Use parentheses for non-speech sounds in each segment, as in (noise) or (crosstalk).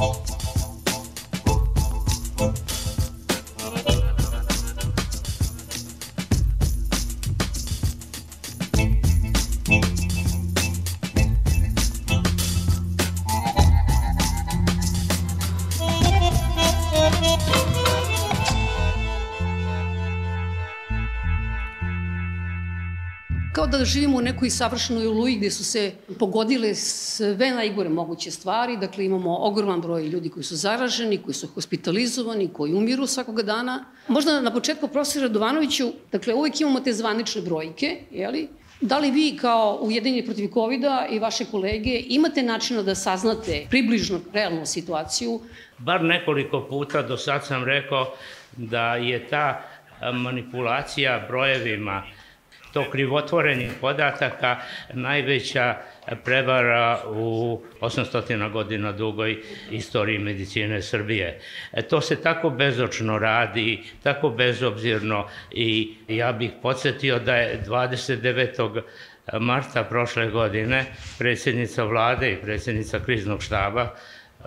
kao da živimo u nekoj savršenoj oluji gde su se pogodile sve najgore moguće stvari. Dakle, imamo ogroman broj ljudi koji su zaraženi, koji su hospitalizovani, koji umiru svakoga dana. Možda na početku, profesor Radovanoviću, dakle, uvek imamo te zvanične brojke, jeli? Da li vi kao Ujedinjeni protiv covid i vaše kolege imate načina da saznate približno realnu situaciju? Bar nekoliko puta do sad sam rekao da je ta manipulacija brojevima to krivotvorenje podataka najveća prevara u 800 godina dugoj istoriji medicine Srbije. E, to se tako bezočno radi, tako bezobzirno i ja bih podsjetio da je 29 marta prošle godine predsjednica vlade i predsjednica kriznog štaba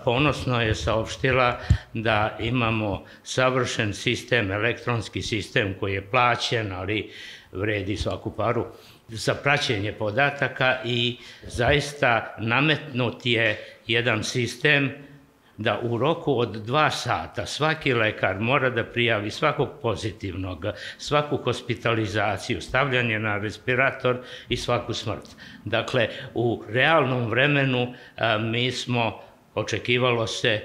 ponosno je saopštila da imamo savršen sistem, elektronski sistem koji je plaćen, ali vredi svaku paru za praćenje podataka i zaista nametnut je jedan sistem da u roku od dva sata svaki lekar mora da prijavi svakog pozitivnog, svaku hospitalizaciju, stavljanje na respirator i svaku smrt. Dakle, u realnom vremenu a, mi smo, očekivalo se,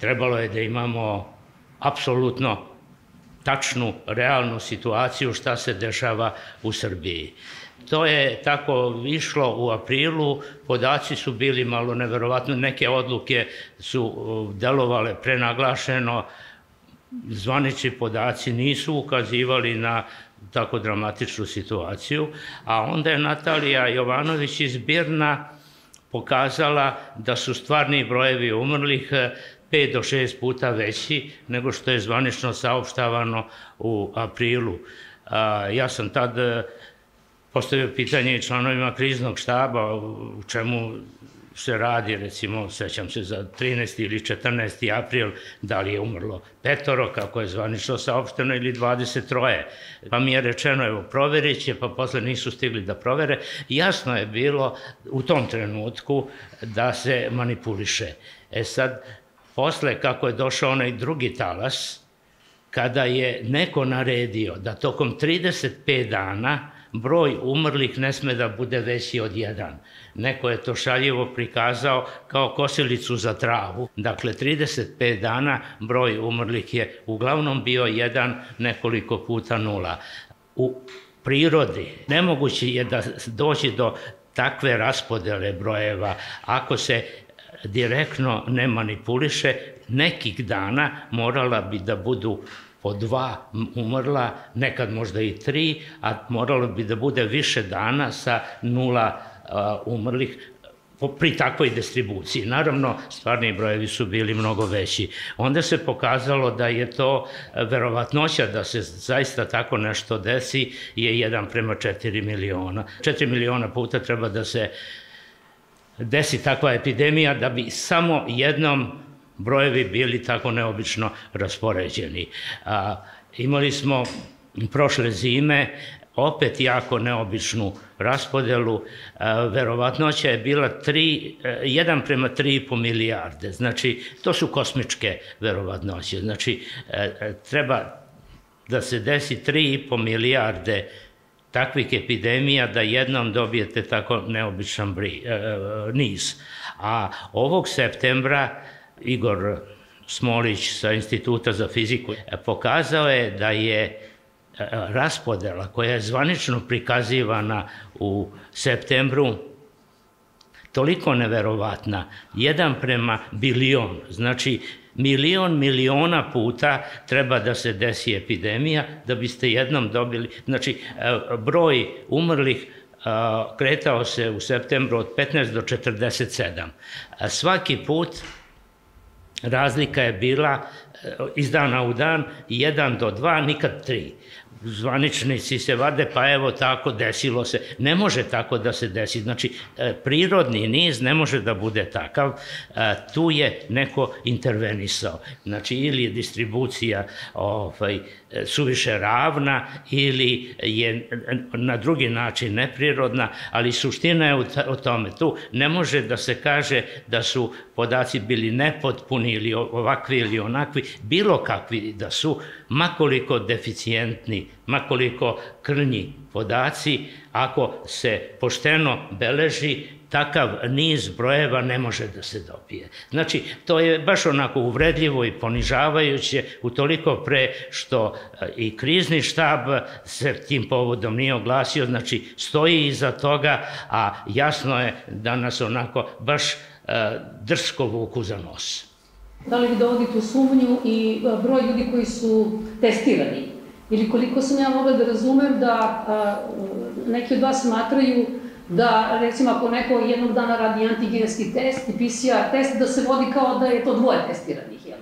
trebalo je da imamo apsolutno tačnu, realnu situaciju šta se dešava u Srbiji. To je tako išlo u aprilu, podaci su bili malo neverovatno, neke odluke su delovale prenaglašeno, zvanični podaci nisu ukazivali na tako dramatičnu situaciju, a onda je Natalija Jovanović iz Birna pokazala da su stvarni brojevi umrlih 5 do 6 puta veći nego što je zvanično saopštavano u aprilu. Ja sam tad e, postavio pitanje članovima kriznog štaba u čemu se radi, recimo, sećam se za 13. ili 14. april, da li je umrlo petoro, kako je zvanično saopšteno, ili 23. Pa mi je rečeno, evo, proverit će, pa posle nisu stigli da provere. Jasno je bilo u tom trenutku da se manipuliše. E sad, Posle, kako je došao onaj drugi talas, kada je neko naredio da tokom 35 dana broj umrlih ne sme da bude veći od jedan. Neko je to šaljivo prikazao kao kosilicu za travu. Dakle, 35 dana broj umrlih je uglavnom bio jedan nekoliko puta nula. U prirodi nemoguće je da doći do takve raspodele brojeva ako se direktno ne manipuliše, nekih dana morala bi da budu po dva umrla, nekad možda i tri, a moralo bi da bude više dana sa nula umrlih pri takvoj distribuciji. Naravno, stvarni brojevi su bili mnogo veći. Onda se pokazalo da je to verovatnoća da se zaista tako nešto desi je 1 prema 4 miliona. 4 miliona puta treba da se desi takva epidemija da bi samo jednom brojevi bili tako neobično raspoređeni. A, imali smo prošle zime opet jako neobičnu raspodelu, verovatnoća je bila 3, 1 e, prema 3,5 milijarde, znači to su kosmičke verovatnoće, znači e, e, treba da se desi 3,5 milijarde takvih epidemija da jednom dobijete tako neobičan bri, e, e, niz. A ovog septembra Igor Smolić sa Instituta za fiziku pokazao je da je e, raspodela koja je zvanično prikazivana u septembru toliko neverovatna, jedan prema bilion, znači milion miliona puta treba da se desi epidemija da biste jednom dobili, znači e, broj umrlih e, kretao se u septembru od 15 do 47. A svaki put razlika je bila e, iz dana u dan 1 do 2, nikad 3. zvaničnici se vade, pa evo tako desilo se. Ne može tako da se desi. Znači, e, prirodni niz ne može da bude takav. E, tu je neko intervenisao. Znači, ili je distribucija ovaj, suviše ravna ili je na drugi način neprirodna, ali suština je u tome. Tu ne može da se kaže da su podaci bili nepotpuni ili ovakvi ili onakvi, bilo kakvi da su, makoliko deficijentni, makoliko krnji podaci, ako se pošteno beleži, takav niz brojeva ne može da se dobije. Znači, to je baš onako uvredljivo i ponižavajuće, utoliko pre što e, i krizni štab se tim povodom nije oglasio, znači stoji iza toga, a jasno je da nas onako baš e, drsko vuku za nos. Da li vi dovodite u sumnju i e, broj ljudi koji su testirani? Ili koliko sam ja mogla da razumem da neki od vas smatraju da recimo ako neko jednog dana radi antigenski test i PCR test, da se vodi kao da je to dvoje testiranih, jel?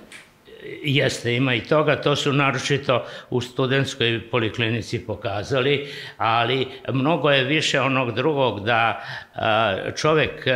Jeste, ima i toga, to su naročito u studentskoj poliklinici pokazali, ali mnogo je više onog drugog da čovek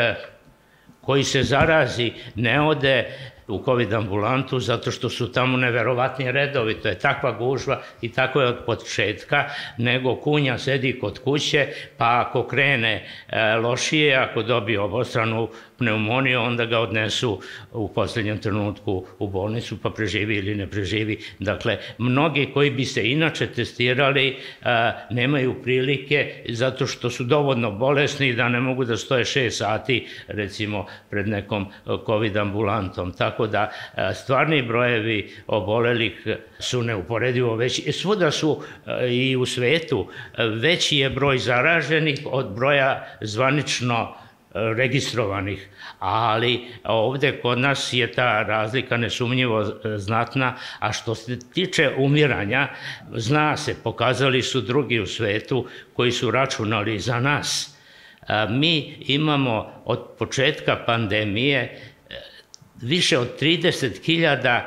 koji se zarazi ne ode u COVID ambulantu zato što su tamo neverovatni redovi, to je takva gužva i tako je od početka, nego kunja sedi kod kuće, pa ako krene e, lošije, ako dobije obostranu pneumoniju, onda ga odnesu u poslednjem trenutku u bolnicu, pa preživi ili ne preživi. Dakle, mnogi koji bi se inače testirali a, nemaju prilike zato što su dovoljno bolesni da ne mogu da stoje 6 sati, recimo, pred nekom COVID ambulantom. Tako da a, stvarni brojevi obolelih su neuporedivo veći. Svuda su a, i u svetu veći je broj zaraženih od broja zvanično registrovanih, ali ovde kod nas je ta razlika nesumnjivo e, znatna, a što se tiče umiranja, zna se, pokazali su drugi u svetu koji su računali za nas. Mi imamo od početka pandemije e, više od 30.000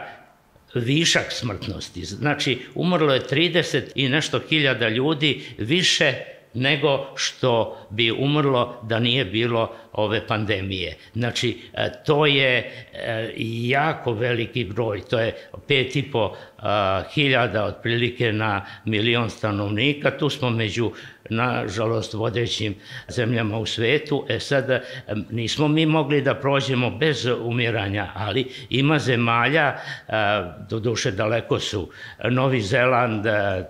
višak smrtnosti. Znači, umrlo je 30 i nešto hiljada ljudi više nego što bi umrlo da nije bilo ove pandemije. Znači, e, to je e, jako veliki broj, to je 5,5 a, hiljada otprilike na milion stanovnika. Tu smo među, nažalost, vodećim zemljama u svetu. E sad, nismo mi mogli da prođemo bez umiranja, ali ima zemalja, a, do duše daleko su, Novi Zeland,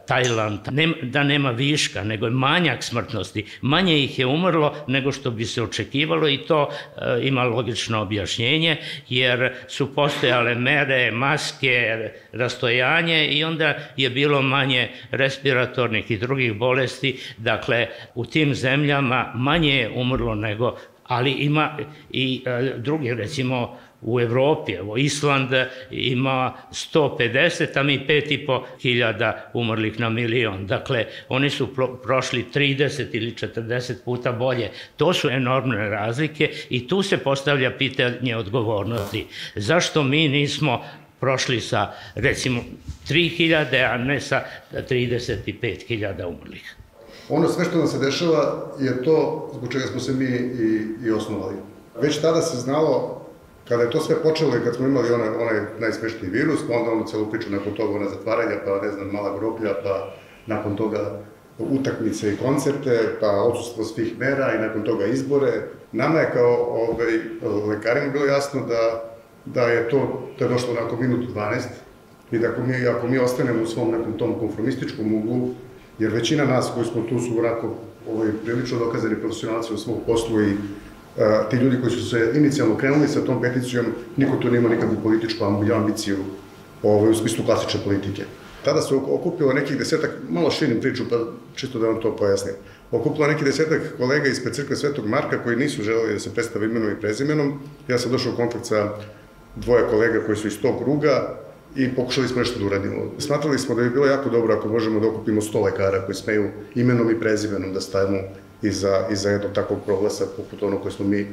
Tajland, ne, da nema viška, nego je manjak smrtnosti. Manje ih je umrlo nego što bi se očekivalo i to a, ima logično objašnjenje, jer su postojale mere, maske, rastojenje, rastojanje i onda je bilo manje respiratornih i drugih bolesti Dakle, u tim zemljama manje je umrlo nego, ali ima i e, drugi, recimo, u Evropi, evo Island ima 150, a mi 5,5 hiljada umrlih na milion. Dakle, oni su pro, prošli 30 ili 40 puta bolje. To su enormne razlike i tu se postavlja pitanje odgovornosti. Zašto mi nismo prošli sa, recimo, 3000, a ne sa 35.000 umrlih? Ono sve što nam se dešava je to zbog čega smo se mi i, i osnovali. Već tada se znalo, kada je to sve počelo i kad smo imali onaj, onaj najsmešniji virus, pa onda ono celu priču nakon toga ona zatvaranja, pa ne znam, mala groblja, pa nakon toga utakmice i koncerte, pa odsustvo svih mera i nakon toga izbore. Nama je kao ovaj, lekarima bilo jasno da, da je to, da je došlo nakon minutu 12 i da ako mi, ako mi ostanemo u svom nekom tom konformističkom uglu, jer većina nas koji smo tu su onako ovaj, prilično dokazani profesionalci u svom poslu i a, ti ljudi koji su se inicijalno krenuli sa tom peticijom, niko tu nema nikakvu političku ambiciju ovaj, u smislu klasične politike. Tada se okupilo nekih desetak, malo širim priču, pa čisto da vam to pojasnim. Okupilo nekih desetak kolega ispred crkve Svetog Marka koji nisu želeli da se predstave imenom i prezimenom. Ja sam došao u kontakt sa dvoje kolega koji su iz tog kruga, i pokušali smo nešto da uradimo. Smatrali smo da bi bilo jako dobro ako možemo da okupimo 100 lekara koji smeju imenom i prezimenom da stavimo iza, iza jednog takvog proglasa poput ono koje smo mi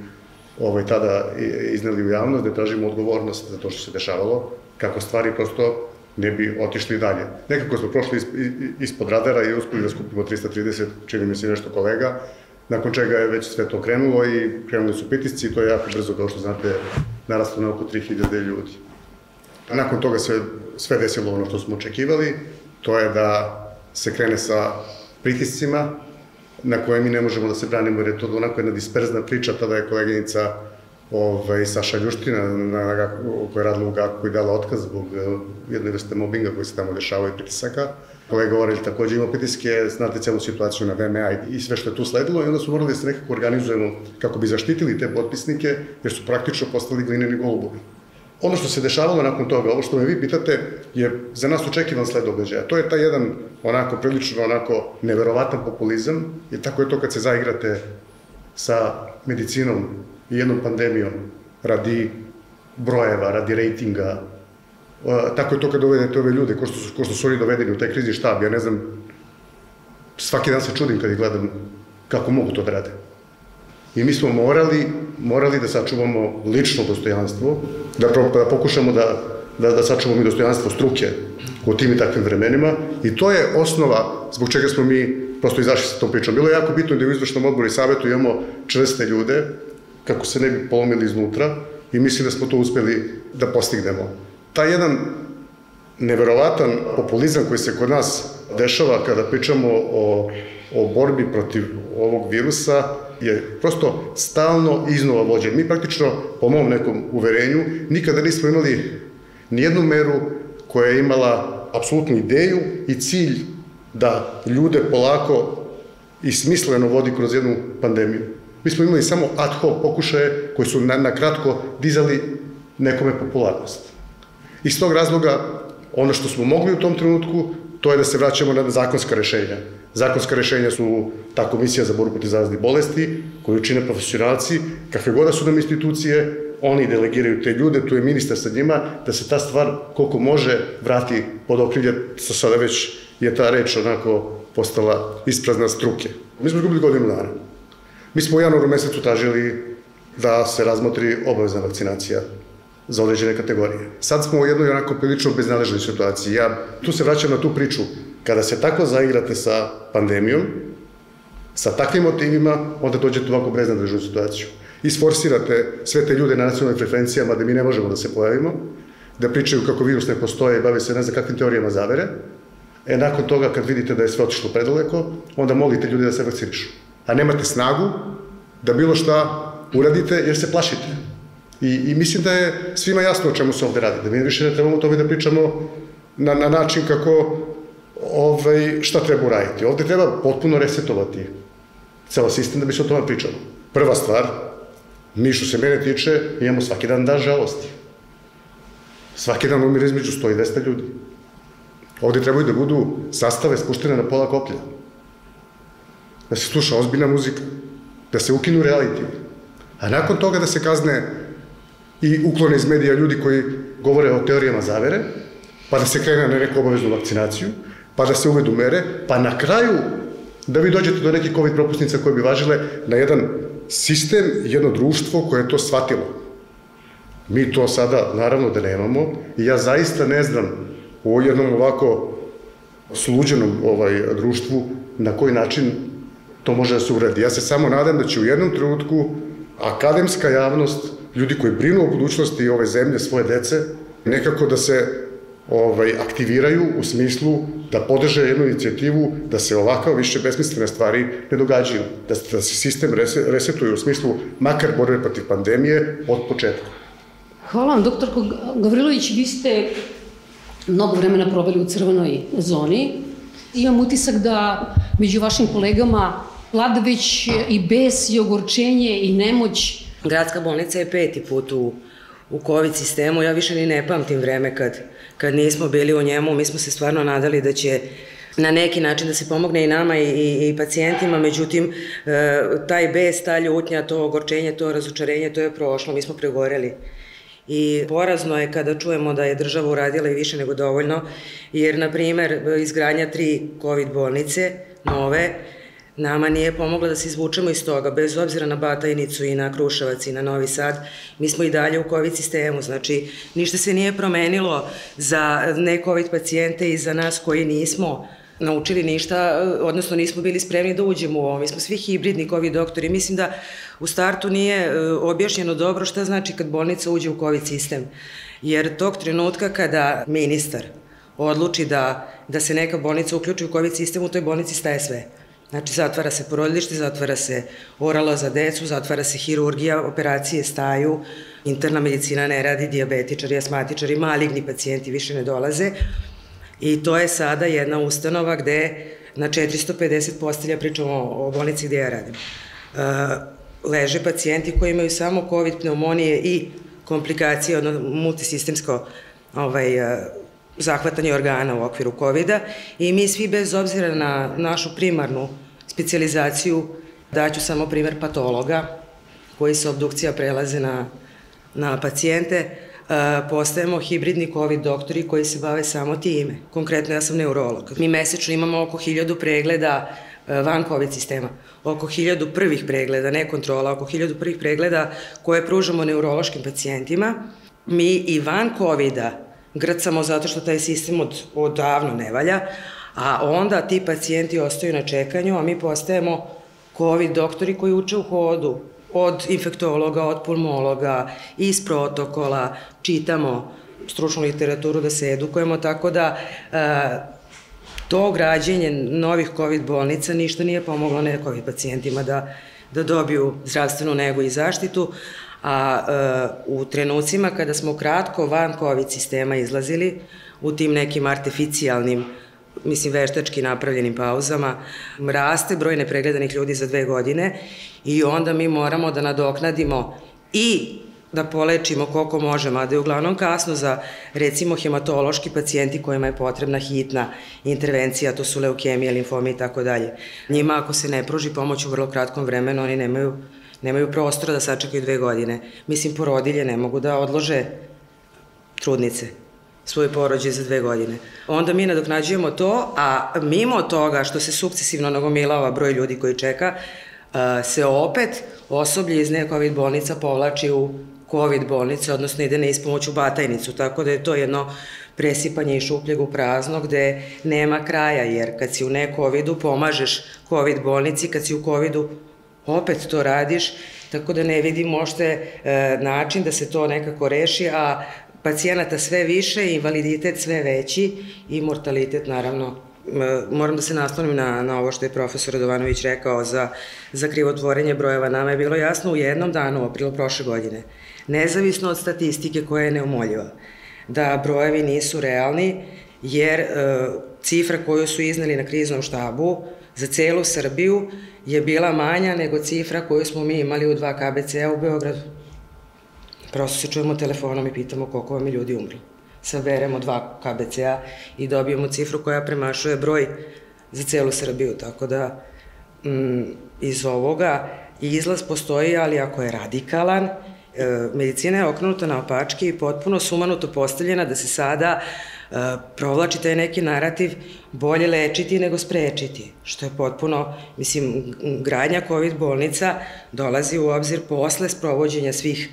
ovaj, tada izneli u javnost, da tražimo odgovornost za to što se dešavalo, kako stvari prosto ne bi otišli dalje. Nekako smo prošli ispod radara i uspeli da skupimo 330, čini mi se nešto kolega, nakon čega je već sve to krenulo i krenuli su pritisci i to je jako brzo, kao što znate, narastlo na oko 3000 ljudi. Nakon toga sve, sve desilo ono što smo očekivali, to je da se krene sa pritiscima na koje mi ne možemo da se branimo jer je to onako jedna disperzna priča, tada je koleginica ovaj, Saša Ljuština, na, na, koja je radila u GAK-u i dala otkaz zbog uh, jedne vrste mobinga koji se tamo dešavaju i pritisaka. Kolega Orelj takođe ima pritiske, znate celu situaciju na VMA i sve što je tu sledilo i onda su morali da se nekako organizujemo kako bi zaštitili te potpisnike jer su praktično postali glineni golubovi. Ono što se dešavalo nakon toga, ovo što me vi pitate, je za nas očekivan sled događaja. To je taj jedan onako prilično onako neverovatan populizam, jer tako je to kad se zaigrate sa medicinom i jednom pandemijom radi brojeva, radi rejtinga. Tako je to kad dovedete ove ljude, ko što, su, ko što su oni dovedeni u taj krizni štab. Ja ne znam, svaki dan se čudim kad ih gledam kako mogu to da rade. I mi smo morali, morali da sačuvamo lično dostojanstvo, da, da pokušamo da, da, da sačuvamo i dostojanstvo struke u tim i takvim vremenima i to je osnova zbog čega smo mi prosto izašli sa tom pričom. Bilo je jako bitno da u izvršnom odboru i savetu imamo čvrste ljude, kako se ne bi polomili iznutra i mislim da smo to uspeli da postignemo. Taj jedan neverovatan populizam koji se kod nas dešava kada pričamo o, o borbi protiv ovog virusa je prosto stalno iznova vođen. Mi praktično, po mom nekom uverenju, nikada nismo imali nijednu meru koja je imala apsolutnu ideju i cilj da ljude polako i smisleno vodi kroz jednu pandemiju. Mi smo imali samo ad hoc pokušaje koji su na, na kratko dizali nekome popularnost. Iz tog razloga, ono što smo mogli u tom trenutku, to je da se vraćamo na zakonska rešenja. Zakonska rešenja su ta komisija za borbu protiv zaraznih bolesti, koju čine profesionalci, kakve god da su nam institucije, oni delegiraju te ljude, tu je ministar sa njima, da se ta stvar koliko može vrati pod okrilje, sa sada već je ta reč onako postala isprazna struke. Mi smo izgubili godinu dana. Mi smo u januaru mesecu tražili da se razmotri obavezna vakcinacija za određene kategorije. Sad smo u jednoj onako prilično beznaležnoj situaciji. Ja tu se vraćam na tu priču. Kada se tako zaigrate sa pandemijom, sa takvim motivima, onda dođete u ovako beznaležnu situaciju. Isforsirate sve te ljude na nacionalnim frekvencijama da mi ne možemo da se pojavimo, da pričaju kako virus ne postoje i bave se ne znam kakvim teorijama zavere. E, nakon toga, kad vidite da je sve otišlo predaleko, onda molite ljudi da se vakcinišu. A nemate snagu da bilo šta uradite jer se plašite. I, I mislim da je svima jasno o čemu se ovde radi, da mi više ne trebamo tome da pričamo na, na način kako ovaj, šta treba uraditi. Ovde treba potpuno resetovati ceo sistem da bi se o tome pričalo. Prva stvar, mi što se mene tiče, imamo svaki dan dan žalosti. Svaki dan umire između 100 i 200 ljudi. Ovde trebaju da budu sastave spuštene na pola koplja. Da se sluša ozbiljna muzika. Da se ukinu reality. A nakon toga da se kazne i uklone iz medija ljudi koji govore o teorijama zavere, pa da se krene na neku obaveznu vakcinaciju, pa da se uvedu mere, pa na kraju da vi dođete do nekih COVID propusnica koje bi važile na jedan sistem, jedno društvo koje je to shvatilo. Mi to sada, naravno da nemamo, i ja zaista ne znam u jednom ovako sluđenom ovaj, društvu na koji način to može da se uredi. Ja se samo nadam da će u jednom trenutku akademska javnost ljudi koji brinu o budućnosti ove zemlje, svoje dece, nekako da se ovaj, aktiviraju u smislu da podrže jednu inicijativu da se ovakav više besmislene stvari ne događaju, da, da se sistem resetuje u smislu makar borbe protiv pandemije od početka. Hvala vam, doktorko Gavrilović, vi ste mnogo vremena proveli u crvenoj zoni. Imam utisak da među vašim kolegama vlada već i bes i ogorčenje i nemoć Gradska bolnica je peti put u, u COVID sistemu, ja više ni ne pamtim vreme kad, kad nismo bili u njemu, mi smo se stvarno nadali da će na neki način da se pomogne i nama i, i, i pacijentima, međutim, e, taj bes, ta ljutnja, to ogorčenje, to razočarenje, to je prošlo, mi smo pregoreli. I porazno je kada čujemo da je država uradila i više nego dovoljno, jer, na primer, izgradnja tri COVID bolnice, nove, Nama nije pomogla da se izvučemo iz toga, bez obzira na Batajnicu i na Kruševac i na Novi Sad, mi smo i dalje u COVID sistemu, znači ništa se nije promenilo za ne COVID pacijente i za nas koji nismo naučili ništa, odnosno nismo bili spremni da uđemo u ovo. Mi smo svi hibridni COVID doktori. Mislim da u startu nije e, objašnjeno dobro šta znači kad bolnica uđe u COVID sistem. Jer tog trenutka kada ministar odluči da, da se neka bolnica uključi u COVID sistem, u toj bolnici staje sve. Znači, zatvara se porodilište, zatvara se oralo za decu, zatvara se hirurgija, operacije staju, interna medicina ne radi, diabetičari, asmatičari, maligni pacijenti više ne dolaze. I to je sada jedna ustanova gde na 450 postelja, pričamo o bolnici gde ja radim, uh, leže pacijenti koji imaju samo COVID, pneumonije i komplikacije, odnosno multisistemsko ovaj, uh, zahvatanje organa u okviru covid i mi svi bez obzira na našu primarnu specializaciju, daću samo primer patologa, koji se obdukcija prelaze na, na pacijente, postajemo hibridni COVID doktori koji se bave samo time. Konkretno ja sam neurolog. Mi mesečno imamo oko hiljadu pregleda van COVID sistema. Oko hiljadu prvih pregleda, ne kontrola, oko hiljadu prvih pregleda koje pružamo neurološkim pacijentima. Mi i van COVID-a grcamo zato što taj sistem od, odavno ne valja, a onda ti pacijenti ostaju na čekanju, a mi postajemo COVID doktori koji uče u hodu, od infektologa, od pulmologa, iz protokola, čitamo stručnu literaturu da se edukujemo, tako da e, to građenje novih COVID bolnica ništa nije pomoglo ne COVID pacijentima da, da dobiju zdravstvenu negu i zaštitu, a e, u trenucima kada smo kratko van COVID sistema izlazili, u tim nekim artificijalnim mislim, veštački napravljenim pauzama, raste broj nepregledanih ljudi za dve godine i onda mi moramo da nadoknadimo i da polečimo koliko možemo, a da je uglavnom kasno za recimo hematološki pacijenti kojima je potrebna hitna intervencija, to su leukemije, limfomi i tako dalje. Njima ako se ne pruži pomoć u vrlo kratkom vremenu, oni nemaju, nemaju prostora da sačekaju dve godine. Mislim, porodilje ne mogu da odlože trudnice svoj porođaj za dve godine. Onda mi nadoknađujemo to, a mimo toga što se sukcesivno nagomilava broj ljudi koji čeka, se opet osoblje iz ne COVID bolnica povlači u COVID bolnice, odnosno ide na ispomoć u batajnicu, tako da je to jedno presipanje i šupljeg u prazno gde nema kraja, jer kad si u ne COVID-u pomažeš COVID bolnici, kad si u COVID-u opet to radiš, tako da ne vidim možete e, način da se to nekako reši, a pacijenata sve više, invaliditet sve veći i mortalitet naravno moram da se naslonim na, na ovo što je profesor Radovanović rekao za, za krivotvorenje brojeva. Nama je bilo jasno u jednom danu, u aprilu prošle godine, nezavisno od statistike koja je neumoljiva, da brojevi nisu realni, jer e, cifra koju su iznali na kriznom štabu za celu Srbiju je bila manja nego cifra koju smo mi imali u dva KBC-a u Beogradu. Prosto se čujemo telefonom i pitamo koliko vam je ljudi umrlo. Saberemo dva KBC-a i dobijemo cifru koja premašuje broj za celu Srbiju, tako da mm, iz ovoga izlaz postoji, ali ako je radikalan, e, medicina je okrenuta na opačke i potpuno sumanuto postavljena da se sada e, provlači taj neki narativ bolje lečiti nego sprečiti, što je potpuno, mislim, gradnja COVID bolnica dolazi u obzir posle sprovođenja svih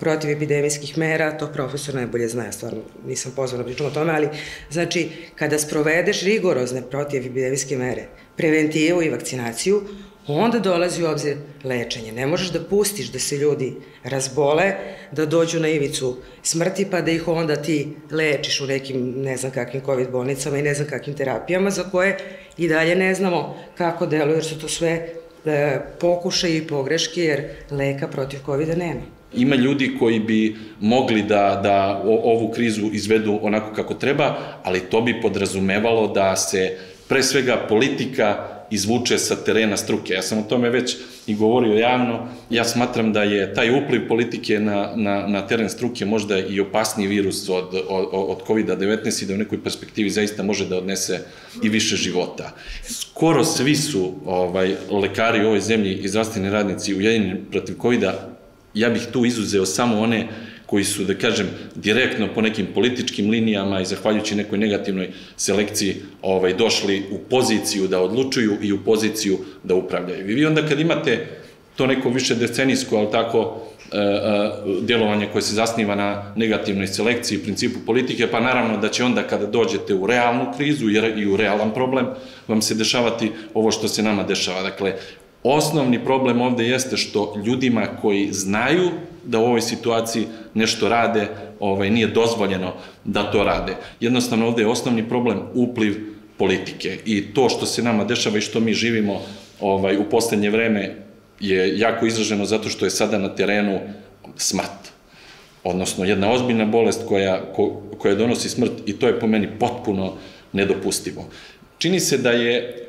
protivepidemijskih mera, to profesor najbolje zna, ja stvarno nisam pozvana da pričam o tome, ali znači kada sprovedeš rigorozne protivepidemijske mere, preventivu i vakcinaciju, onda dolazi u obzir lečenje. Ne možeš da pustiš da se ljudi razbole, da dođu na ivicu smrti, pa da ih onda ti lečiš u nekim, ne znam kakvim COVID bolnicama i ne znam kakvim terapijama, za koje i dalje ne znamo kako deluju, jer su to sve e, pokušaje i pogreške, jer leka protiv COVID-a nema. Ima ljudi koji bi mogli da, da ovu krizu izvedu onako kako treba, ali to bi podrazumevalo da se pre svega politika izvuče sa terena struke. Ja sam o tome već i govorio javno. Ja smatram da je taj upliv politike na, na, na teren struke možda i opasniji virus od, od, od COVID-19 i da u nekoj perspektivi zaista može da odnese i više života. Skoro svi su ovaj, lekari u ovoj zemlji i zdravstveni radnici ujedinjeni protiv COVID-a ja bih tu izuzeo samo one koji su, da kažem, direktno po nekim političkim linijama i zahvaljujući nekoj negativnoj selekciji ovaj, došli u poziciju da odlučuju i u poziciju da upravljaju. I vi onda kad imate to neko više decenijsko, ali tako, e, e, djelovanje koje se zasniva na negativnoj selekciji, principu politike, pa naravno da će onda kada dođete u realnu krizu jer i u realan problem vam se dešavati ovo što se nama dešava. Dakle, osnovni problem ovde jeste što ljudima koji znaju da u ovoj situaciji nešto rade, ovaj, nije dozvoljeno da to rade. Jednostavno ovde je osnovni problem upliv politike i to što se nama dešava i što mi živimo ovaj, u poslednje vreme je jako izraženo zato što je sada na terenu smrt. Odnosno, jedna ozbiljna bolest koja, ko, koja donosi smrt i to je po meni potpuno nedopustivo. Čini se da je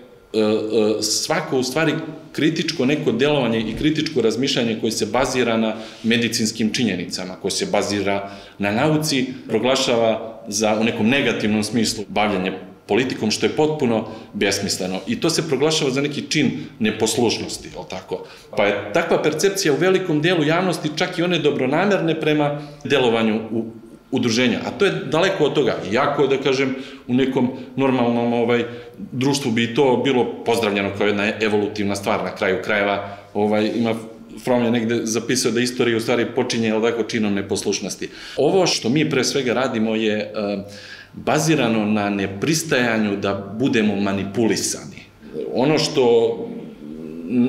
svako u stvari kritičko neko delovanje i kritičko razmišljanje koje se bazira na medicinskim činjenicama, koje se bazira na nauci, proglašava za u nekom negativnom smislu bavljanje politikom, što je potpuno besmisleno. I to se proglašava za neki čin neposlušnosti, je tako? Pa je takva percepcija u velikom delu javnosti, čak i one dobronamerne prema delovanju u udruženja, a to je daleko od toga. Iako, da kažem, u nekom normalnom ovaj, društvu bi to bilo pozdravljeno kao jedna evolutivna stvar na kraju krajeva. Ovaj, ima Fromm je negde zapisao da istorija u stvari počinje, jel tako, činom neposlušnosti. Ovo što mi pre svega radimo je uh, bazirano na nepristajanju da budemo manipulisani. Ono što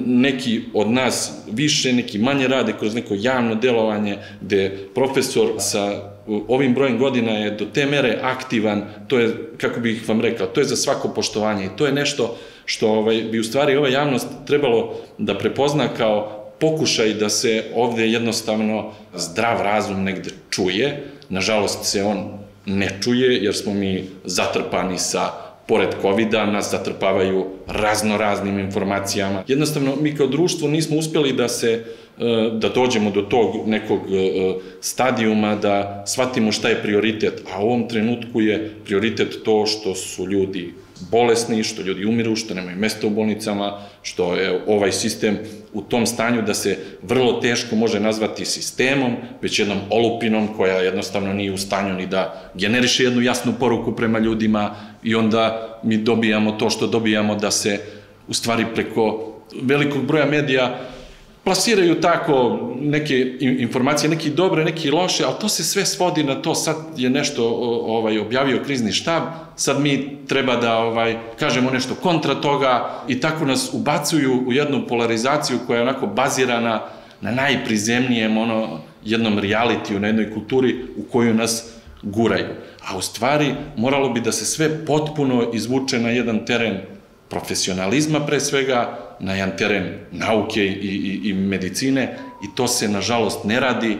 neki od nas više, neki manje rade kroz neko javno delovanje, gde profesor sa ovim brojem godina je do te mere aktivan, to je, kako bih vam rekao, to je za svako poštovanje i to je nešto što ovaj, bi u stvari ova javnost trebalo da prepozna kao pokušaj da se ovde jednostavno zdrav razum negde čuje, nažalost se on ne čuje, jer smo mi zatrpani sa pored covid nas zatrpavaju razno raznim informacijama. Jednostavno, mi kao društvo nismo uspeli da se e, da dođemo do tog nekog e, stadijuma da shvatimo šta je prioritet, a u ovom trenutku je prioritet to što su ljudi bolesni, što ljudi umiru, što nemaju mesta u bolnicama, što je ovaj sistem u tom stanju da se vrlo teško može nazvati sistemom, već jednom olupinom koja jednostavno nije u stanju ni da generiše jednu jasnu poruku prema ljudima i onda mi dobijamo to što dobijamo da se u stvari preko velikog broja medija plasiraju tako neke informacije, neki dobre, neki loše, ali to se sve svodi na to, sad je nešto ovaj objavio krizni štab, sad mi treba da ovaj kažemo nešto kontra toga i tako nas ubacuju u jednu polarizaciju koja je onako bazirana na najprizemnijem ono jednom realitiju, na jednoj kulturi u koju nas guraju. A u stvari moralo bi da se sve potpuno izvuče na jedan teren profesionalizma pre svega, na jedan teren nauke i, i, i medicine i to se nažalost ne radi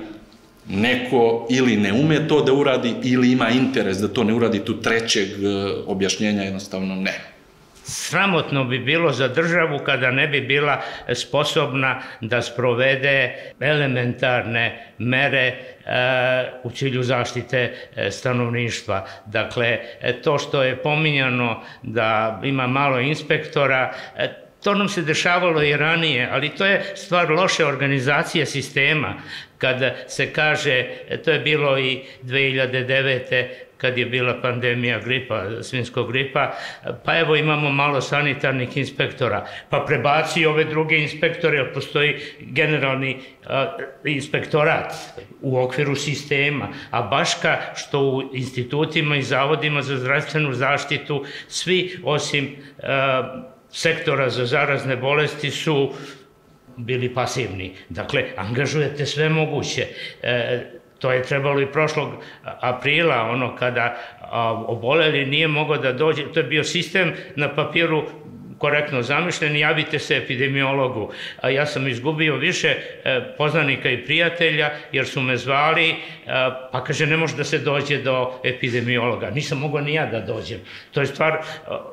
neko ili ne ume to da uradi ili ima interes da to ne uradi, tu trećeg e, objašnjenja jednostavno ne. Sramotno bi bilo za državu kada ne bi bila sposobna da sprovede elementarne mere e, u cilju zaštite e, stanovništva. Dakle, to što je pominjano da ima malo inspektora, To nam se dešavalo i ranije, ali to je stvar loše organizacije sistema. Kad se kaže, to je bilo i 2009 kad je bila pandemija gripa, svinskog gripa, pa evo imamo malo sanitarnih inspektora, pa prebaci ove druge inspektore, jer postoji generalni inspektorat u okviru sistema, a baš ka što u institutima i zavodima za zdravstvenu zaštitu svi osim a, sektora za zarazne bolesti su bili pasivni. Dakle, angažujete sve moguće. E, to je trebalo i prošlog aprila, ono kada a, oboleli nije mogao da dođe, to je bio sistem na papiru korektno zamišljen, javite se epidemiologu. A ja sam izgubio više e, poznanika i prijatelja, jer su me zvali, e, pa kaže, ne može da se dođe do epidemiologa. Nisam mogao ni ja da dođem. To je stvar, e,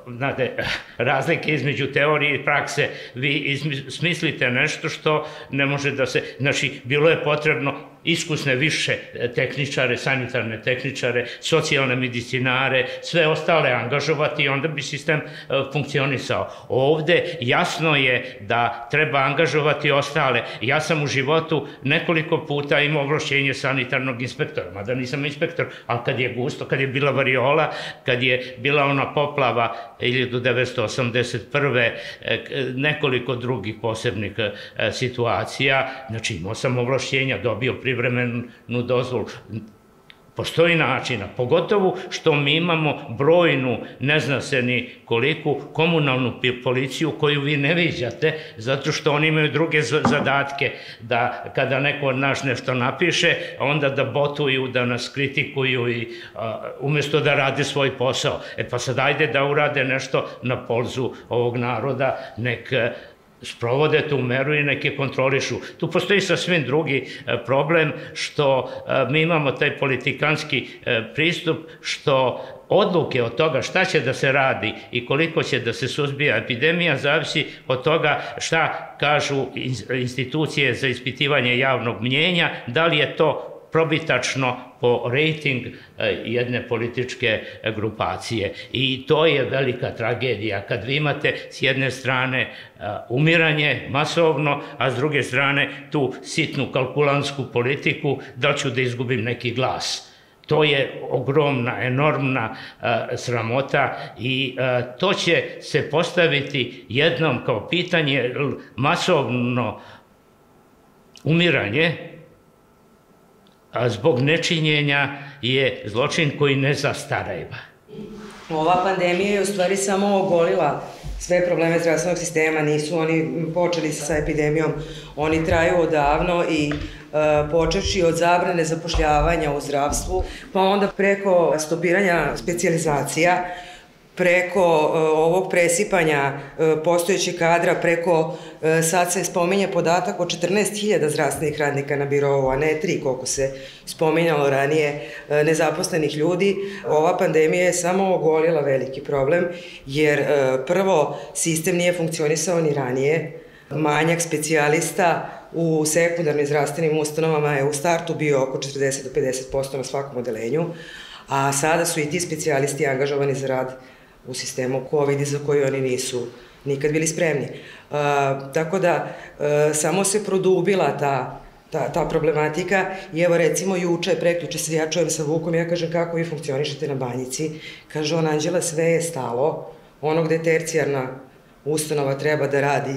znate, (laughs) razlike između teorije i prakse. Vi smislite nešto što ne može da se, znači, bilo je potrebno iskusne više tehničare, sanitarne tehničare, socijalne medicinare, sve ostale angažovati i onda bi sistem e, funkcionisao. Ovde jasno je da treba angažovati ostale. Ja sam u životu nekoliko puta imao ovlašćenje sanitarnog inspektora, mada nisam inspektor, ali kad je gusto, kad je bila variola, kad je bila ona poplava 1981. E, nekoliko drugih posebnih e, situacija, znači imao sam ovlašćenja, dobio privremenu dozvolu. Postoji načina, pogotovo što mi imamo brojnu, ne zna se ni koliku, komunalnu policiju koju vi ne viđate, zato što oni imaju druge zadatke, da kada neko od nas nešto napiše, onda da botuju, da nas kritikuju i a, umesto da rade svoj posao. E pa sad ajde da urade nešto na polzu ovog naroda, nek sprovode tu meru i neke kontrolišu. Tu postoji sasvim drugi e, problem što e, mi imamo taj politikanski e, pristup što odluke od toga šta će da se radi i koliko će da se suzbija epidemija zavisi od toga šta kažu institucije za ispitivanje javnog mnjenja, da li je to probitačno po rejting e, jedne političke grupacije. I to je velika tragedija kad vi imate s jedne strane e, umiranje masovno, a s druge strane tu sitnu kalkulansku politiku da ću da izgubim neki glas. To je ogromna, enormna uh, sramota i uh, to će se postaviti jednom kao pitanje masovno umiranje zbog nečinjenja je zločin koji ne zastareva. Ova pandemija je u stvari samo ogolila sve probleme zdravstvenog sistema, nisu oni počeli sa epidemijom, oni traju odavno i e, počeši od zabrane zapošljavanja u zdravstvu, pa onda preko stopiranja specializacija, preko uh, ovog presipanja uh, postojećeg kadra, preko, uh, sad se spominje podatak o 14.000 zdravstvenih radnika na birovu, a ne tri koliko se spominjalo ranije nezaposlenih ljudi. Ova pandemija je samo ogolila veliki problem, jer prvo sistem nije funkcionisao ni ranije, manjak specijalista u sekundarnim zdravstvenim ustanovama je u startu bio oko 40 do 50% na svakom odelenju, a sada su i ti specijalisti angažovani za rad u sistemu COVID za koji oni nisu nikad bili spremni. Uh, tako da uh, samo se produbila ta ta, ta problematika i evo recimo juče, preključe se ja čujem sa Vukom, ja kažem kako vi funkcionišete na banjici, kaže on Anđela sve je stalo, ono gde tercijarna ustanova treba da radi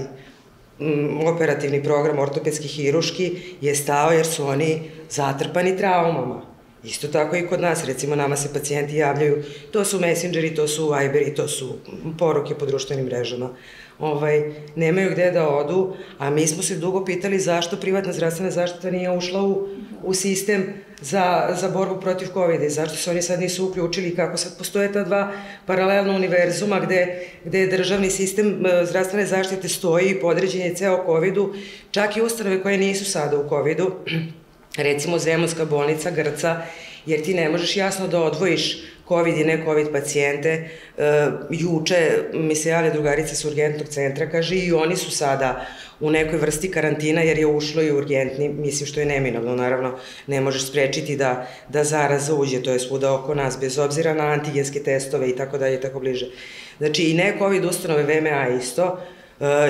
m, operativni program ortopedski hiruški je stao jer su oni zatrpani traumama. Isto tako i kod nas, recimo nama se pacijenti javljaju, to su messengeri, to su Viberi, to su poruke po društvenim mrežama. Ovaj, nemaju gde da odu, a mi smo se dugo pitali zašto privatna zdravstvena zaštita nije ušla u, u sistem za, za borbu protiv COVID-a i zašto se oni sad nisu uključili kako sad postoje ta dva paralelna univerzuma gde, gde državni sistem e, zdravstvene zaštite stoji i podređen je ceo COVID-u, čak i ustanove koje nisu sada u COVID-u, recimo Zemunska bolnica Grca, jer ti ne možeš jasno da odvojiš COVID i ne COVID pacijente. E, juče mi se javlja drugarica s urgentnog centra, kaže i oni su sada u nekoj vrsti karantina jer je ušlo i urgentni, mislim što je neminovno, naravno ne možeš sprečiti da, da zaraza uđe, to je svuda oko nas, bez obzira na antigenske testove i tako dalje tako bliže. Znači i ne COVID ustanove VMA isto,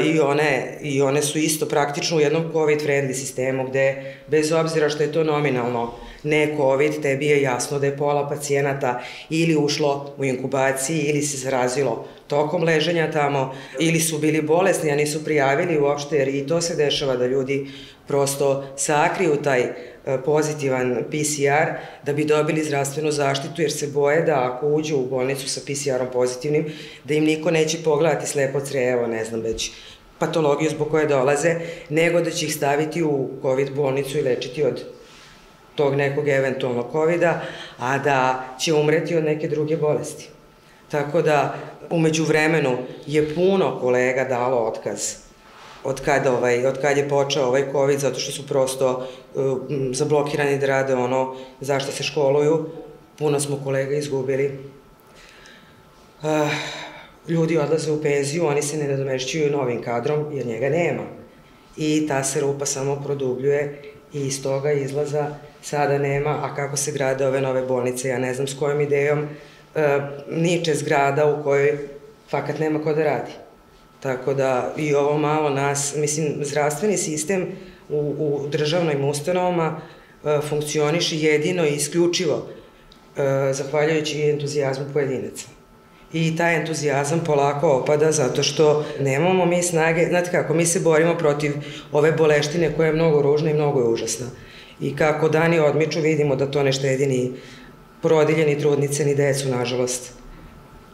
i one, i one su isto praktično u jednom COVID-friendly sistemu gde, bez obzira što je to nominalno ne COVID, tebi je jasno da je pola pacijenata ili ušlo u inkubaciji ili se zarazilo tokom leženja tamo ili su bili bolesni, a nisu prijavili uopšte, jer i to se dešava da ljudi prosto sakriju taj e, pozitivan PCR da bi dobili zdravstvenu zaštitu jer se boje da ako uđu u bolnicu sa PCR-om pozitivnim da im niko neće pogledati slepo crevo, ne znam već patologiju zbog koje dolaze, nego da će ih staviti u COVID bolnicu i lečiti od tog nekog eventualnog COVID-a, a da će umreti od neke druge bolesti. Tako da, umeđu vremenu je puno kolega dalo otkaz od kada, ovaj, od kada je počeo ovaj COVID, zato što su prosto uh, zablokirani da rade ono zašto se školuju. Puno smo kolega izgubili. Uh, ljudi odlaze u penziju, oni se ne nadomešćuju novim kadrom, jer njega nema. I ta se rupa samo produbljuje i iz toga izlaza sada nema, a kako se grade ove nove bolnice, ja ne znam s kojom idejom e, niče zgrada u kojoj fakat nema ko da radi. Tako da i ovo malo nas, mislim, zdravstveni sistem u, u državnim ustanovama e, funkcioniše jedino i isključivo e, zahvaljujući entuzijazmu pojedinaca. I taj entuzijazam polako opada zato što nemamo mi snage, znate kako, mi se borimo protiv ove boleštine koja je mnogo ružna i mnogo je užasna. I kako dani odmiču vidimo da to ne štedi ni porodilje, ni trudnice, ni decu, nažalost.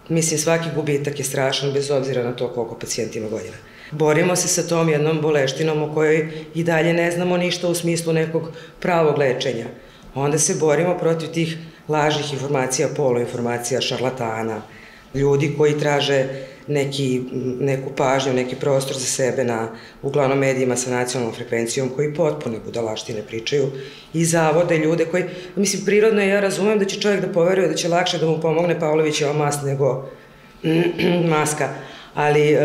Mislim, svaki gubitak je strašan bez obzira na to koliko pacijent ima godina. Borimo se sa tom jednom boleštinom o kojoj i dalje ne znamo ništa u smislu nekog pravog lečenja. Onda se borimo protiv tih lažnih informacija, poloinformacija, šarlatana, ljudi koji traže neki, neku pažnju, neki prostor za sebe na uglavnom medijima sa nacionalnom frekvencijom koji potpuno budalaštine pričaju i zavode ljude koji, mislim, prirodno ja razumem da će čovjek da poveruje da će lakše da mu pomogne Pavlovićeva mas nego (clears throat) maska, ali uh,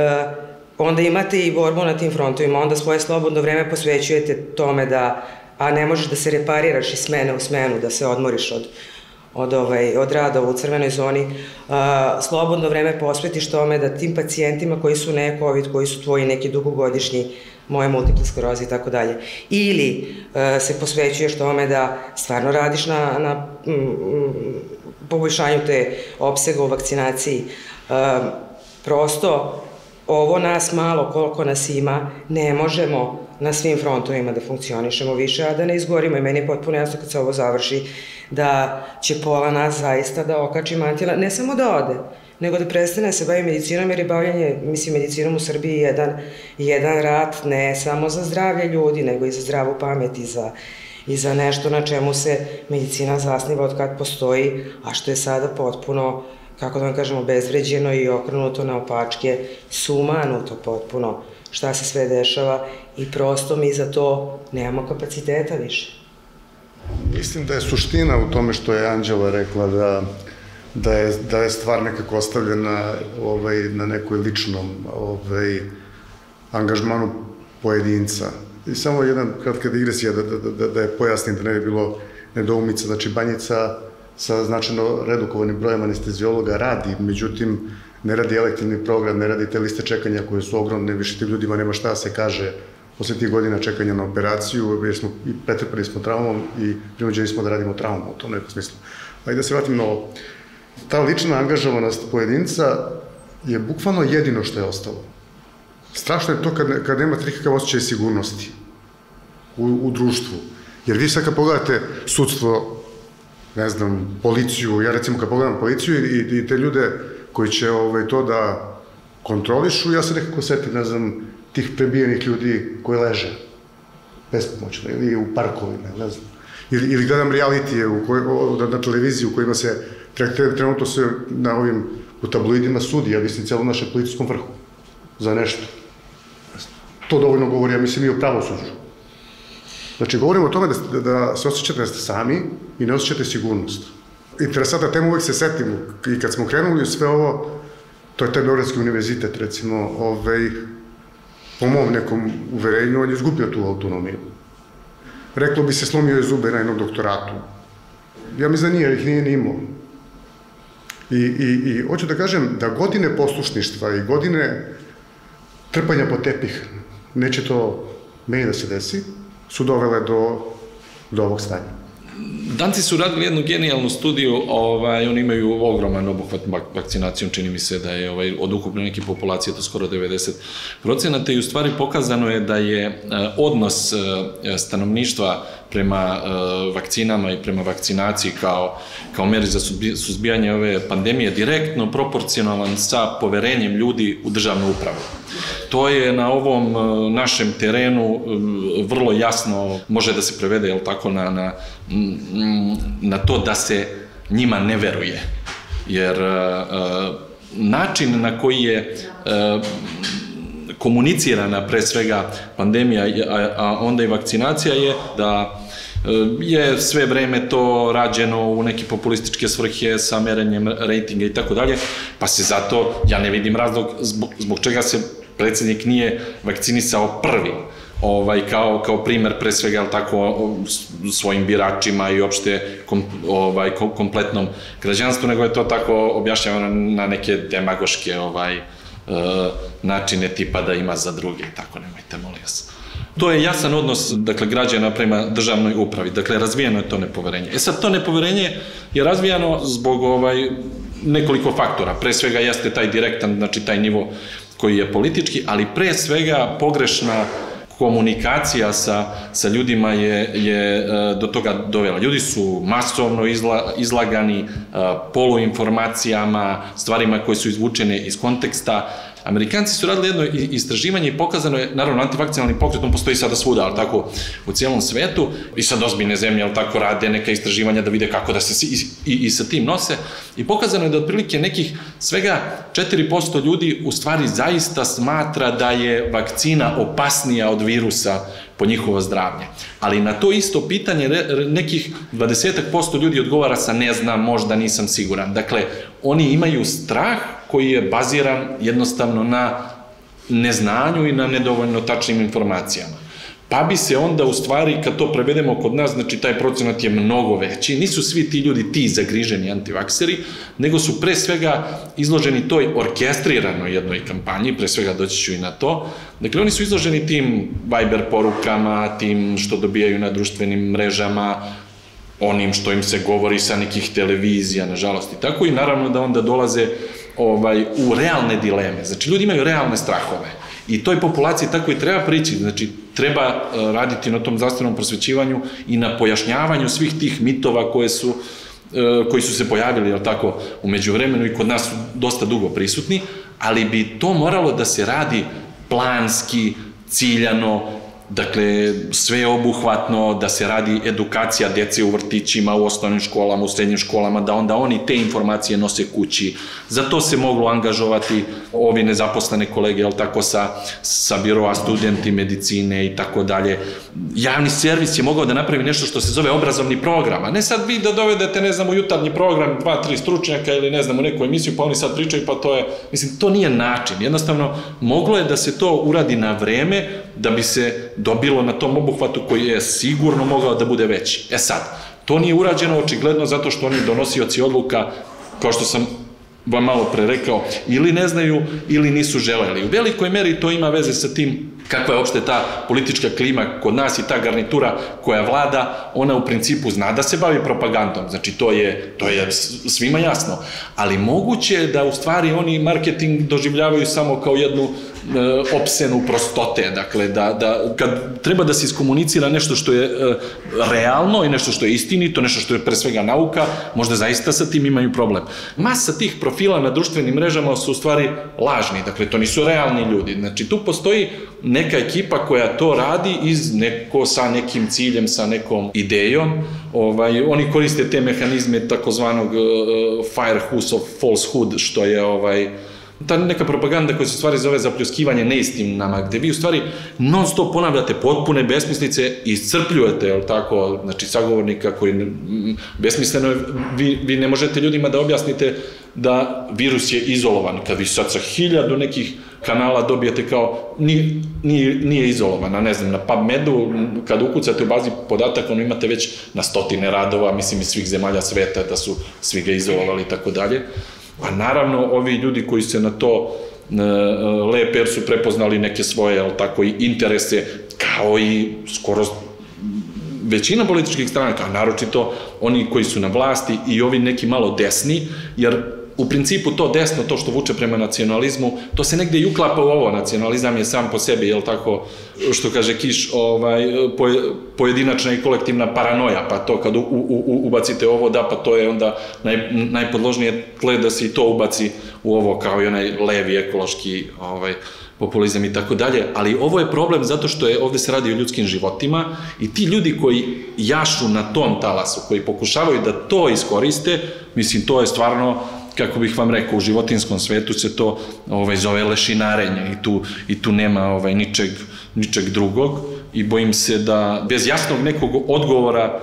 onda imate i borbu na tim frontovima, onda svoje slobodno vreme posvećujete tome da, a ne možeš da se repariraš iz smene u smenu, da se odmoriš od od, ovaj, od rada u crvenoj zoni, a, slobodno vreme posvetiš tome da tim pacijentima koji su ne COVID, koji su tvoji neki dugogodišnji, moje multiple skleroze i tako dalje. Ili a, se posvećuješ tome da stvarno radiš na, na m, m, poboljšanju te opsega u vakcinaciji. A, prosto, ovo nas malo, koliko nas ima, ne možemo na svim frontovima da funkcionišemo više, a da ne izgorimo. I meni je potpuno jasno kad se ovo završi da će pola nas zaista da okači mantila, ne samo da ode, nego da prestane da se bavi medicinom, jer je bavljanje, mislim, medicinom u Srbiji jedan, jedan rat ne samo za zdravlje ljudi, nego i za zdravu pamet i za, i za nešto na čemu se medicina zasniva od kad postoji, a što je sada potpuno kako da vam kažemo, bezvređeno i okrenuto na opačke, sumanuto potpuno šta se sve dešava i prosto mi za to nemamo kapaciteta više. Mislim da je suština u tome što je Anđela rekla da da je, da je stvar nekako ostavljena ovaj, na nekoj ličnom ovaj, angažmanu pojedinca. I samo jedan kratka digresija da, da, da, da je pojasnim da ne bi bilo nedoumica. Znači, Banjica sa značajno redukovanim brojem anestezijologa radi, međutim, ne radi elektivni program, ne radi te liste čekanja koje su ogromne, više tim ljudima nema šta se kaže posle tih godina čekanja na operaciju, jer smo i pretrpani smo traumom i prinuđeni smo da radimo traumu u tom nekom smislu. Pa i da se vratim na ovo. Ta lična angažovanost pojedinca je bukvalno jedino što je ostalo. Strašno je to kad, kad nemate nikakav osjećaj sigurnosti u, u društvu. Jer vi sad kad pogledate sudstvo, ne znam, policiju, ja recimo kad pogledam policiju i, i te ljude koji će ovaj, to da kontrolišu, ja se nekako setim, ne znam, tih prebijenih ljudi koji leže bespomoćno ili u parkovima, ne znam. Ili, ili gledam realitije u koj, na, na televiziji u kojima se trenutno se na ovim u tabloidima sudi, ja mislim, celo našem policijskom vrhu za nešto. To dovoljno govori, ja mislim, i o pravosuđu. Znači, govorimo o tome da, da se osjećate da ste sami i ne osjećate sigurnost. Interesanta tema uvek se setimo i kad smo krenuli sve ovo, to je taj Beogradski univerzitet, recimo, ovaj, po mom nekom uverenju, on je izgubio tu autonomiju. Reklo bi se, slomio je zube na jednom doktoratu. Ja mislim da nije, ih nije ni imao. I, i, I hoću da kažem da godine poslušništva i godine trpanja po tepih, neće to meni da se desi, su dovele do, do ovog stanja. Danci su radili jednu genijalnu studiju, ovaj, oni imaju ogroman obuhvat vakcinacijom, čini mi se da je ovaj, od ukupne neke populacije to skoro 90 procenata i u stvari pokazano je da je eh, odnos eh, stanovništva prema uh, vakcinama i prema vakcinaciji kao, kao meri za suzbijanje ove pandemije direktno proporcionalan sa poverenjem ljudi u državnu upravu. To je na ovom uh, našem terenu uh, vrlo jasno može da se prevede, jel tako, na, na, na to da se njima ne veruje. Jer način na koji je komunicirana pre svega pandemija, a, onda i vakcinacija je da e, je sve vreme to rađeno u neke populističke svrhe sa merenjem rejtinga i tako dalje, pa se zato, ja ne vidim razlog zbog, zbog čega se predsednik nije vakcinisao prvi ovaj, kao, kao primer pre svega, tako, svojim biračima i uopšte kom, ovaj, kompletnom građanstvu, nego je to tako objašnjavano na neke demagoške ovaj, načine tipa da ima za druge i tako, nemojte, molim vas. To je jasan odnos, dakle, građana prema državnoj upravi. Dakle, razvijeno je to nepoverenje. E sad, to nepoverenje je razvijano zbog ovaj, nekoliko faktora. Pre svega jeste taj direktan, znači taj nivo koji je politički, ali pre svega pogrešna komunikacija sa, sa ljudima je, je e, do toga dovela. Ljudi su masovno izla, izlagani e, poluinformacijama, stvarima koje su izvučene iz konteksta, Amerikanci su radili jedno istraživanje i pokazano je, naravno, antivakcinalni pokret, on postoji sada svuda, ali tako, u cijelom svetu, i sad ozbiljne zemlje, ali tako, rade neka istraživanja da vide kako da se i, i, i sa tim nose, i pokazano je da otprilike nekih svega 4% ljudi u stvari zaista smatra da je vakcina opasnija od virusa po njihovo zdravlje. Ali na to isto pitanje nekih 20% ljudi odgovara sa ne znam, možda nisam siguran. Dakle, oni imaju strah koji je baziran jednostavno na neznanju i na nedovoljno tačnim informacijama. Pa bi se onda u stvari, kad to prevedemo kod nas, znači taj procenat je mnogo veći. Nisu svi ti ljudi ti zagriženi antivakseri, nego su pre svega izloženi toj orkestriranoj jednoj kampanji, pre svega doći ću i na to. Dakle, oni su izloženi tim Viber porukama, tim što dobijaju na društvenim mrežama, onim što im se govori sa nekih televizija, nažalost i tako, i naravno da onda dolaze ovaj, u realne dileme. Znači, ljudi imaju realne strahove. I toj populaciji tako i treba prići. Znači, treba e, raditi na tom zdravstvenom prosvećivanju i na pojašnjavanju svih tih mitova koje su e, koji su se pojavili, jel tako, umeđu vremenu i kod nas su dosta dugo prisutni, ali bi to moralo da se radi planski, ciljano, Dakle, sve obuhvatno, da se radi edukacija dece u vrtićima, u osnovnim školama, u srednjim školama, da onda oni te informacije nose kući. Za to se moglo angažovati ovi nezaposlene kolege, jel tako, sa, sa biroa studenti medicine i tako dalje. Javni servis je mogao da napravi nešto što se zove obrazovni program, a ne sad vi da dovedete, ne znam, u jutarnji program dva, tri stručnjaka ili ne znam, u neku emisiju, pa oni sad pričaju, pa to je, mislim, to nije način. Jednostavno, moglo je da se to uradi na vreme, da bi se dobilo na tom obuhvatu koji je sigurno mogao da bude veći. E sad, to nije urađeno očigledno zato što oni donosioci odluka, kao što sam vam malo pre rekao, ili ne znaju ili nisu želeli. U velikoj meri to ima veze sa tim kakva je uopšte ta politička klima kod nas i ta garnitura koja vlada, ona u principu zna da se bavi propagandom, znači to je, to je svima jasno, ali moguće je da u stvari oni marketing doživljavaju samo kao jednu opsenu prostote, dakle da, da kad treba da se iskomunicira nešto što je e, realno i nešto što je istinito, nešto što je pre svega nauka, možda zaista sa tim imaju problem. Masa tih profila na društvenim mrežama su u stvari lažni, dakle to nisu realni ljudi, znači tu postoji neka ekipa koja to radi iz neko sa nekim ciljem, sa nekom idejom. Ovaj, oni koriste te mehanizme takozvanog uh, firehose of falsehood, što je ovaj, ta neka propaganda koja se stvari zove zapljuskivanje neistinama, gde vi u stvari non stop ponavljate potpune besmislice i iscrpljujete, jel tako, znači sagovornika koji besmisleno vi, vi ne možete ljudima da objasnite da virus je izolovan, kad vi sad sa hiljadu nekih kanala dobijete kao, nije, nije, nije a ne znam, na PubMedu, kad ukucate u bazi podataka, ono imate već na stotine radova, mislim, iz svih zemalja sveta, da su svi ga izolovali i tako dalje. A naravno, ovi ljudi koji se na to lepe, jer su prepoznali neke svoje, ali tako, i interese, kao i skoro većina političkih stranaka, a naročito oni koji su na vlasti i ovi neki malo desni, jer u principu to desno, to što vuče prema nacionalizmu, to se negde i uklapa u ovo, nacionalizam je sam po sebi, jel tako, što kaže Kiš, ovaj, pojedinačna i kolektivna paranoja, pa to kad u, u, u, ubacite ovo, da, pa to je onda naj, najpodložnije tle da se i to ubaci u ovo kao i onaj levi ekološki ovaj, populizam i tako dalje, ali ovo je problem zato što je ovde se radi o ljudskim životima i ti ljudi koji jašu na tom talasu, koji pokušavaju da to iskoriste, mislim, to je stvarno kako bih vam rekao, u životinskom svetu se to ovaj, zove lešinarenje i tu, i tu nema ovaj, ničeg, ničeg drugog i bojim se da bez jasnog nekog odgovora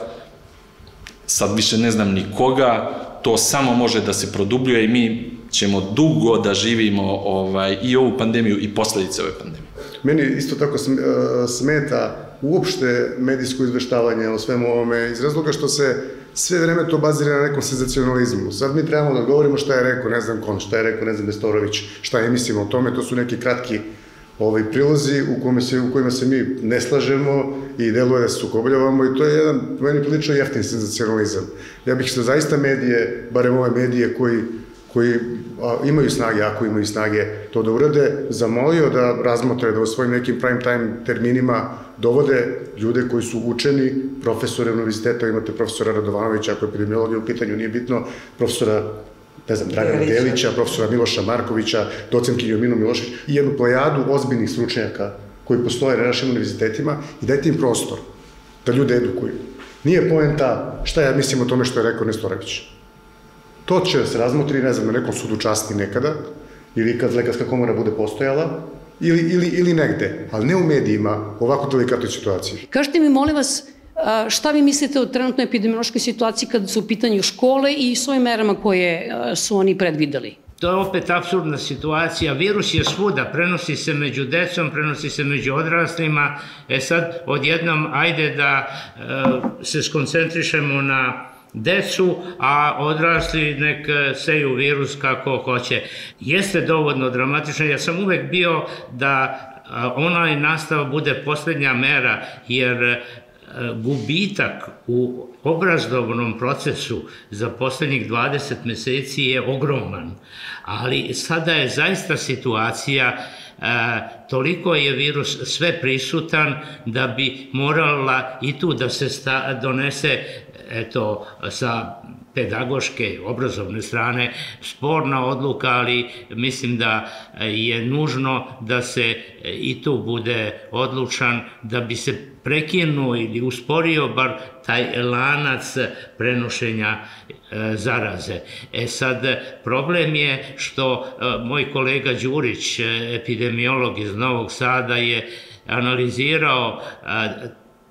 sad više ne znam ni koga, to samo može da se produbljuje i mi ćemo dugo da živimo ovaj, i ovu pandemiju i posledice ove pandemije. meni isto tako e, smeta uopšte medijsko izveštavanje o svemu ovome iz razloga što se sve vreme to bazira na nekom senzacionalizmu. Sad mi trebamo da govorimo šta je rekao, ne znam kon, šta je rekao, ne znam, Bestorović, šta je mislimo o tome, to su neki kratki ovaj, prilozi u, kome se, u kojima se mi ne slažemo i deluje da se sukobljavamo i to je jedan, meni prilično jeftin senzacionalizam. Ja bih se zaista medije, barem ove medije koji koji a, imaju snage, ako imaju snage to da urade, zamolio da razmotre da u svojim nekim prime time terminima dovode ljude koji su učeni, profesore univerziteta, imate profesora Radovanovića, ako je epidemiologija u pitanju, nije bitno, profesora ne znam, Dragana Delića. Profesora Miloša Markovića, docentkinju Minu Milošić i jednu plejadu ozbiljnih stručnjaka koji postoje na našim univerzitetima i dajte im prostor da ljude edukuju. Nije poenta šta ja mislim o tome što je rekao Nestorović. To će da se razmotri, ne znam, na nekom sudu časti nekada, ili kad lekarska komora bude postojala, ili, ili, ili negde, ali ne u medijima, u ovako delikatnoj situaciji. Kažite mi, molim vas, šta vi mislite o trenutnoj epidemiološkoj situaciji kada su u pitanju škole i s ovim merama koje su oni predvideli? To je opet absurdna situacija. Virus je svuda, prenosi se među decom, prenosi se među odraslima. E sad, odjednom, ajde da e, se skoncentrišemo na decu, a odrasli nek e, seju virus kako hoće. Jeste dovoljno dramatično, ja sam uvek bio da a, onaj nastava bude poslednja mera, jer e, gubitak u obrazovnom procesu za poslednjih 20 meseci je ogroman, ali sada je zaista situacija e, toliko je virus sve prisutan da bi morala i tu da se sta, donese eto sa pedagoške, obrazovne strane sporna odluka, ali mislim da je nužno da se i tu bude odlučan da bi se prekinuo ili usporio bar taj lanac prenošenja e, zaraze. E sad, problem je što e, moj kolega Đurić, e, epidemiolog iz Novog Sada, je analizirao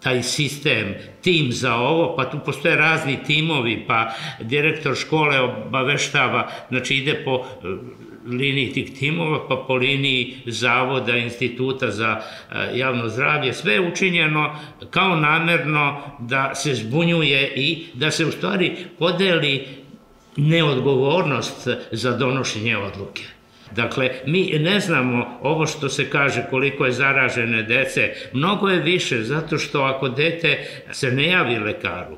taj sistem, tim za ovo, pa tu postoje razni timovi, pa direktor škole obaveštava, znači ide po e, liniji tih timova, pa po liniji zavoda, instituta za e, javno zdravlje, sve je učinjeno kao namerno da se zbunjuje i da se u stvari podeli neodgovornost za donošenje odluke. Dakle, mi ne znamo ovo što se kaže koliko je zaražene dece, mnogo je više zato što ako dete se ne javi lekaru,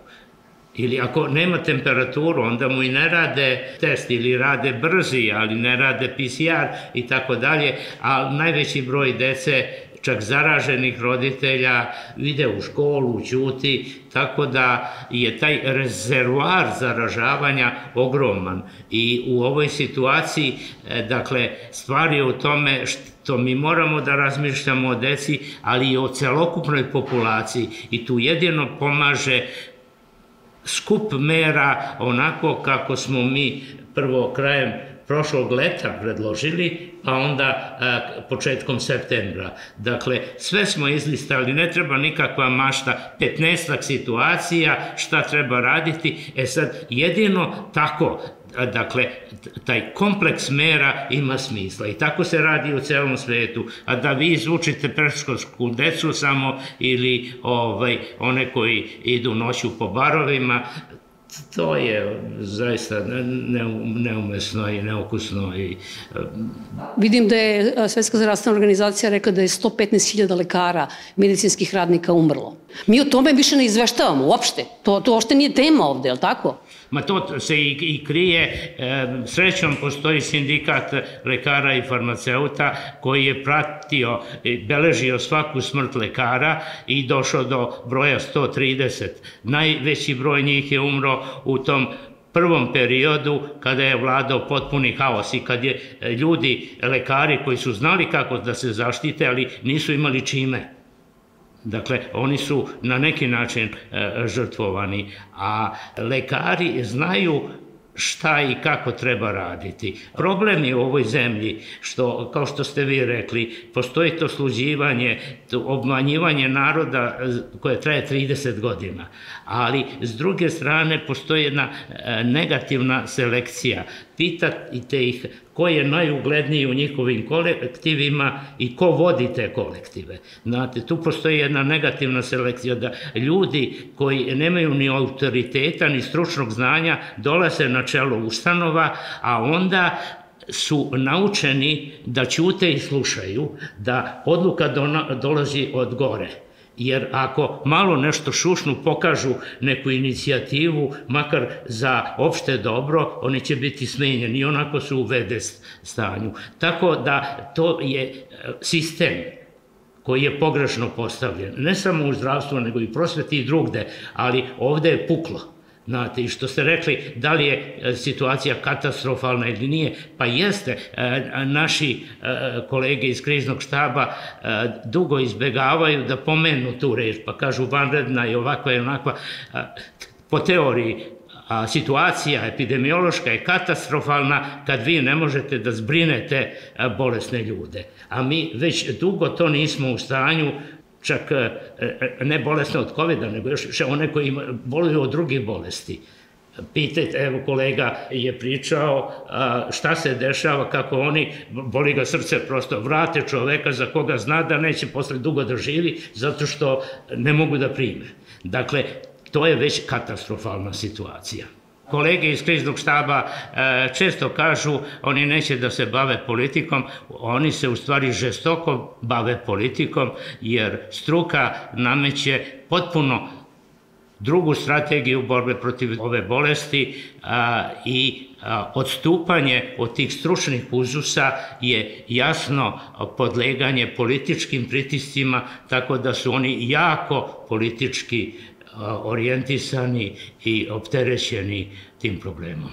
ili ako nema temperaturu, onda mu i ne rade test ili rade brzi, ali ne rade PCR i tako dalje, a najveći broj dece čak zaraženih roditelja ide u školu, ćuti, tako da je taj rezervoar zaražavanja ogroman. I u ovoj situaciji, e, dakle, stvar je u tome što mi moramo da razmišljamo o deci, ali i o celokupnoj populaciji. I tu jedino pomaže skup mera onako kako smo mi prvo krajem prošlog leta predložili, pa onda a, početkom septembra. Dakle, sve smo izlistali, ne treba nikakva mašta, 15 situacija, šta treba raditi. E sad, jedino tako, dakle, taj kompleks mera ima smisla i tako se radi u celom svetu. A da vi izvučite preškolsku decu samo ili ovaj, one koji idu noću po barovima, to je zaista neumesno i neukusno. I, Vidim da je Svetska zdravstvena organizacija rekla da je 115.000 lekara, medicinskih radnika umrlo. Mi o tome više ne izveštavamo uopšte. To, to uopšte nije tema ovde, je li tako? Ma to se i, i krije, srećom postoji sindikat lekara i farmaceuta koji je pratio, beležio svaku smrt lekara i došao do broja 130. Najveći broj njih je umro u tom prvom periodu kada je vladao potpuni haos i kad je ljudi, lekari koji su znali kako da se zaštite, ali nisu imali čime. Dakle, oni su na neki način e, žrtvovani, a lekari znaju šta i kako treba raditi. Problem je u ovoj zemlji što, kao što ste vi rekli, postoji to sluđivanje, to obmanjivanje naroda koje traje 30 godina, ali s druge strane postoji jedna negativna selekcija. Pitate ih ko je najugledniji u njihovim kolektivima i ko vodi te kolektive. Znate, tu postoji jedna negativna selekcija da ljudi koji nemaju ni autoriteta ni stručnog znanja dolaze na čelo ustanova, a onda su naučeni da ćute i slušaju, da odluka dolazi od gore. Jer ako malo nešto šušnu, pokažu neku inicijativu, makar za opšte dobro, oni će biti smenjeni i onako su u vede stanju. Tako da to je e, sistem koji je pogrešno postavljen, ne samo u zdravstvu, nego i prosveti i drugde, ali ovde je puklo. Znate, i što ste rekli, da li je e, situacija katastrofalna ili nije, pa jeste, e, naši e, kolege iz kriznog štaba dugo izbegavaju da pomenu tu reč, pa kažu vanredna i ovakva i onakva. Po teoriji, a situacija epidemiološka je katastrofalna kad vi ne možete da zbrinete bolesne ljude. A mi već dugo to nismo u stanju čak e, e, ne bolesne od covid nego još one koji boluju od drugih bolesti. Pitajte, evo kolega je pričao šta se dešava, kako oni, boli ga srce, prosto vrate čoveka za koga zna da neće posle dugo da živi, zato što ne mogu da prime. Dakle, to je već katastrofalna situacija. Kolege iz kriznog štaba e, često kažu oni neće da se bave politikom, oni se u stvari žestoko bave politikom jer struka nameće potpuno drugu strategiju borbe protiv ove bolesti a, i a, odstupanje od tih stručnih uzusa je jasno podleganje političkim pritiscima, tako da su oni jako politički orijentisani i opterećeni tim problemom.